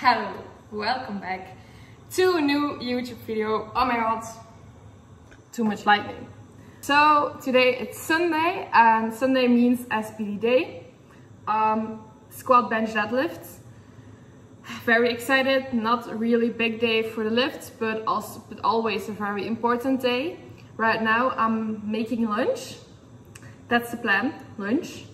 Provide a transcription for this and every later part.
Hello, welcome back to a new YouTube video. Oh my god, too much lightning. So today it's Sunday and Sunday means SBD day. Um, squat bench deadlifts. Very excited, not really big day for the lifts, but also but always a very important day. Right now I'm making lunch. That's the plan, lunch.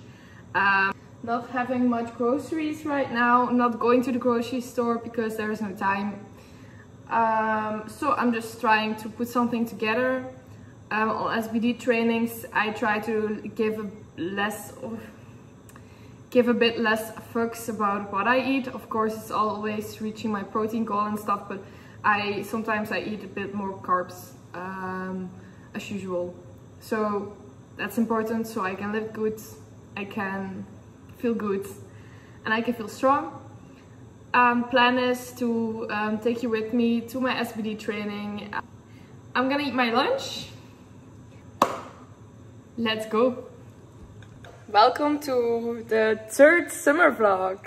Um, not having much groceries right now, not going to the grocery store because there is no time. Um, so I'm just trying to put something together. Um, on SBD trainings, I try to give a less of, give a bit less fucks about what I eat. Of course, it's always reaching my protein goal and stuff, but I sometimes I eat a bit more carbs um, as usual. So that's important so I can live good, I can feel good and I can feel strong. Um, plan is to um, take you with me to my SBD training. I'm gonna eat my lunch. Let's go. Welcome to the third summer vlog.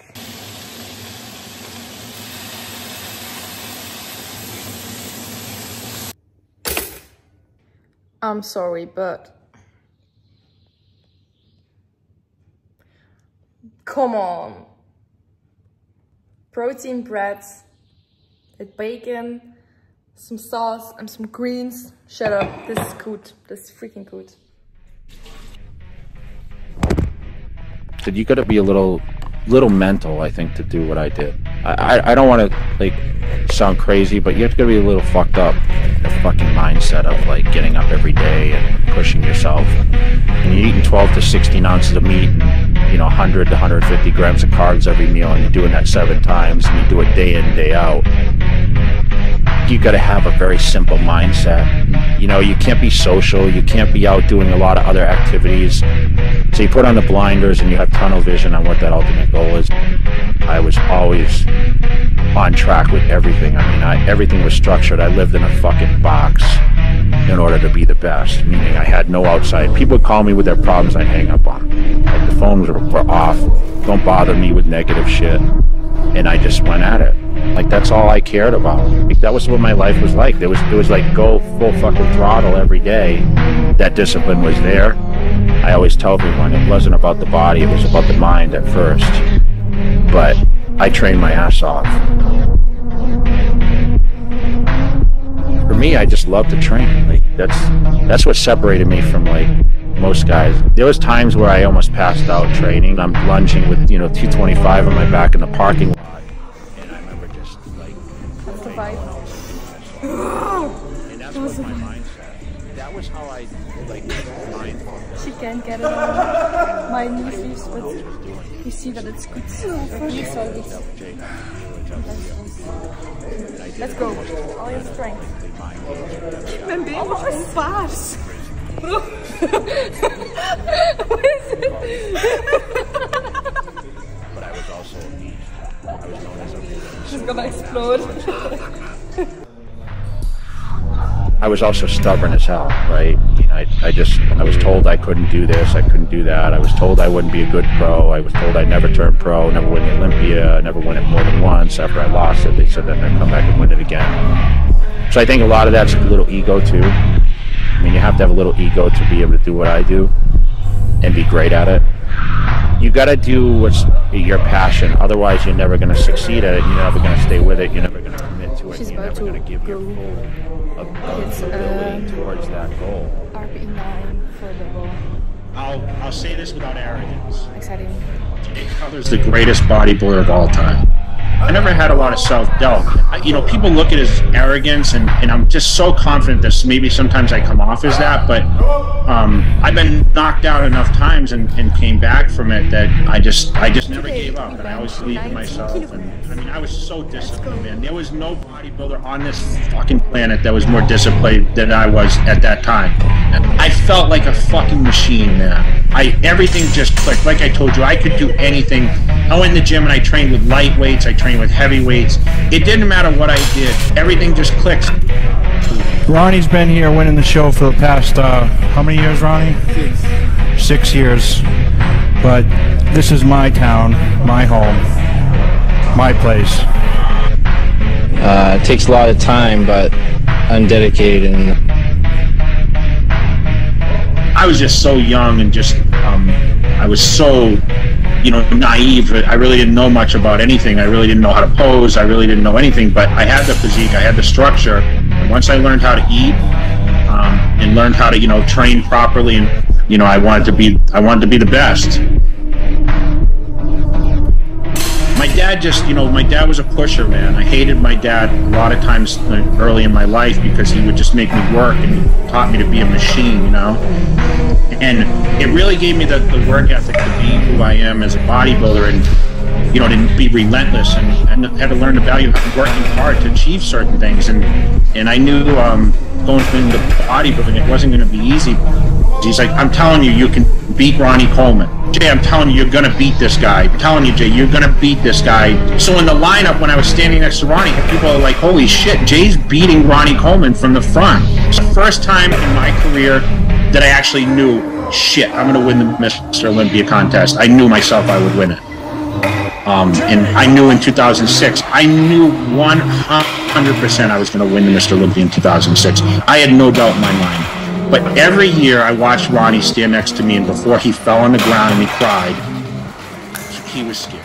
I'm sorry, but Come on. Protein bread with bacon, some sauce and some greens. Shut up, this is good. This is freaking good. Did you gotta be a little little mental, I think, to do what I did. I, I, I don't want to like sound crazy, but you have to be a little fucked up. The fucking mindset of like getting up every day and pushing yourself. And you're eating 12 to 16 ounces of meat, you know, 100 to 150 grams of carbs every meal, and you're doing that seven times, and you do it day in, day out. You got to have a very simple mindset. You know, you can't be social. You can't be out doing a lot of other activities. So you put on the blinders and you have tunnel vision on what that ultimate goal is. I was always on track with everything. I mean, I, everything was structured. I lived in a fucking box in order to be the best, meaning I had no outside. People would call me with their problems, I'd hang up on them. Like the phones were, were off. Don't bother me with negative shit. And I just went at it. Like that's all I cared about. Like, that was what my life was like. There was it was like go full fucking throttle every day. That discipline was there. I always tell everyone it wasn't about the body, it was about the mind at first. But I trained my ass off. For me, I just love to train. Like that's that's what separated me from like most guys. There was times where I almost passed out training. I'm lunging with you know 225 on my back in the parking lot, like mindful. She can't get it on my knee sleeves, but you see that it's good. It's so good. Let's go. All your strength. Ik ben bijna een paars. Bro. What is it? But I was also a. I was known as a. She's gonna explode. I was also stubborn as hell, right? You know, I, I just, I was told I couldn't do this, I couldn't do that. I was told I wouldn't be a good pro. I was told I'd never turn pro, never win the Olympia, never win it more than once. After I lost it, they said that I'd come back and win it again. So I think a lot of that's a little ego too. I mean, you have to have a little ego to be able to do what I do and be great at it. You got to do what's your passion. Otherwise, you're never going to succeed at it. You're never going to stay with it. You're never going to commit. She's you're about never to going to give your go. full It's, ability um, towards that goal. RPE 9 for double. I'll I'll say this without arrogance. Exciting. Jay Cutler's the greatest bodybuilder of all time. I never had a lot of self doubt. You know, people look at his arrogance, and, and I'm just so confident that maybe sometimes I come off as that, but um, I've been knocked out enough times and, and came back from it that I just I just never gave up, and I always believed in myself. And I mean, I was so disciplined, man. There was no bodybuilder on this fucking planet that was more disciplined than I was at that time. I felt like a fucking machine, man. I everything just clicked. Like I told you, I could do anything. I went in the gym and I trained with light weights. I trained with heavy weights. It didn't matter what I did. Everything just clicked. Ronnie's been here winning the show for the past, uh, how many years, Ronnie? Six. Six years. But this is my town, my home, my place. Uh, it takes a lot of time, but I'm dedicated and I was just so young and just um, I was so you know naive. I really didn't know much about anything. I really didn't know how to pose. I really didn't know anything. But I had the physique. I had the structure. And once I learned how to eat um, and learned how to you know train properly, and you know I wanted to be I wanted to be the best. Dad just, you know, my dad was a pusher, man. I hated my dad a lot of times early in my life because he would just make me work and he taught me to be a machine, you know? And it really gave me the, the work ethic to be who I am as a bodybuilder and, you know, to be relentless and, and had to learn the value of working hard to achieve certain things. And, and I knew um, going into bodybuilding, it wasn't going to be easy. He's like, I'm telling you, you can beat Ronnie Coleman. Jay, I'm telling you, you're gonna beat this guy. I'm telling you, Jay, you're gonna beat this guy. So in the lineup, when I was standing next to Ronnie, people are like, holy shit, Jay's beating Ronnie Coleman from the front. It's the first time in my career that I actually knew, shit, I'm gonna win the Mr. Olympia contest. I knew myself I would win it. Um, and I knew in 2006, I knew 100% I was going to win the Mr. Olympia in 2006. I had no doubt in my mind. But every year I watched Ronnie stand next to me, and before he fell on the ground and he cried, he was scared.